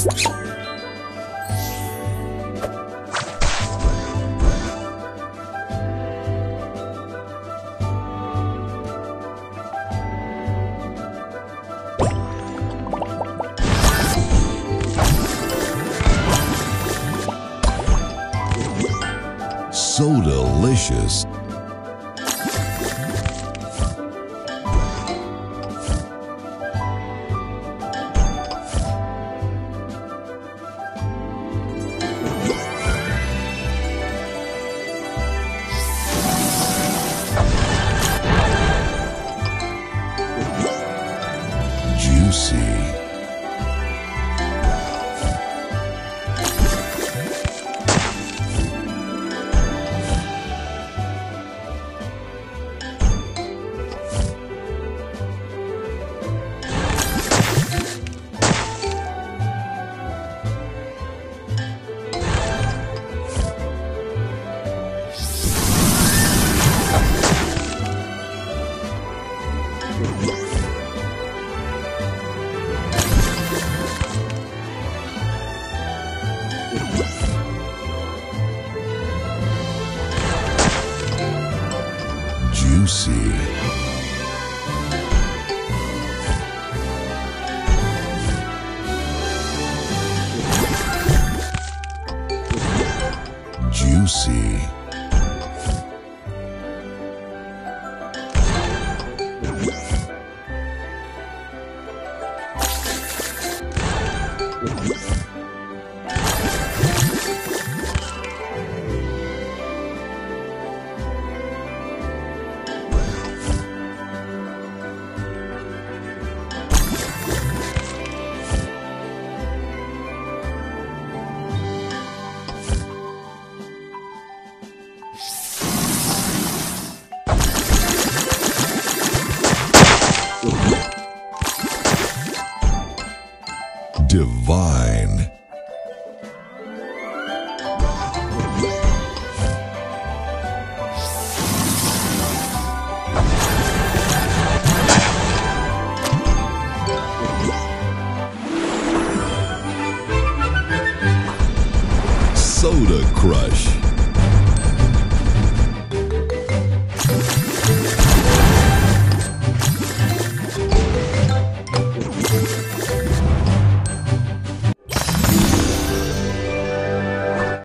So delicious. Juicy. Juicy. Juicy. Divine. Soda Crush.